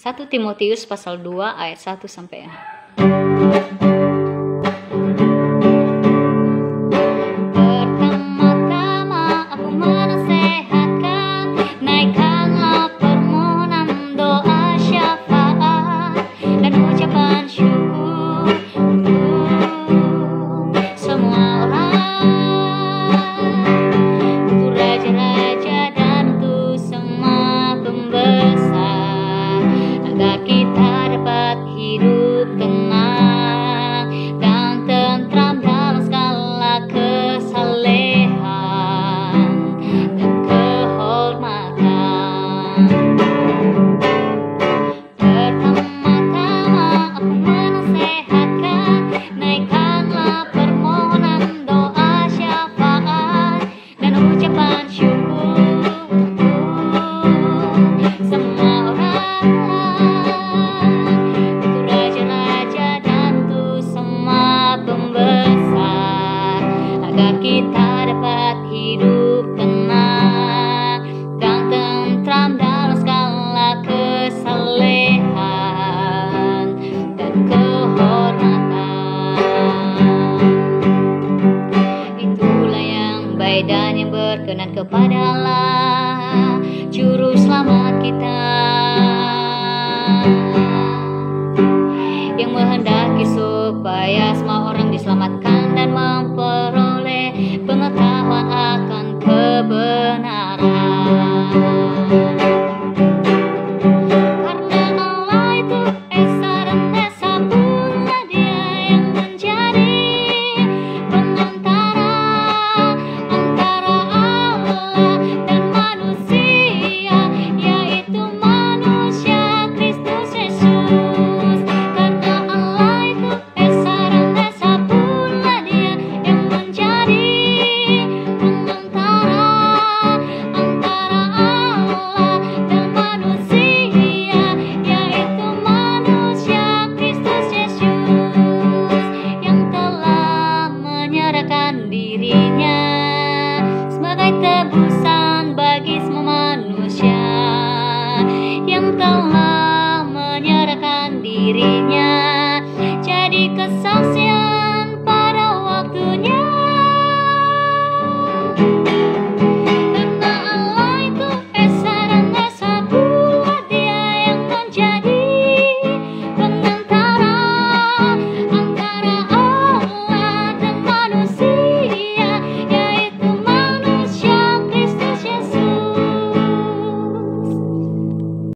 1 Timotius pasal 2 ayat 1 sampai 6. agar kita dapat hidup tenang dan tentram dalam skala kesalehan dan kehormatan. Itulah yang baik dan yang berkenan kepada Allah, juru selamat kita. Yang menghendaki supaya semua orang diselamatkan dan memper tebusan bagi semua manusia yang telah menyerahkan dirinya. Jadi kesaksian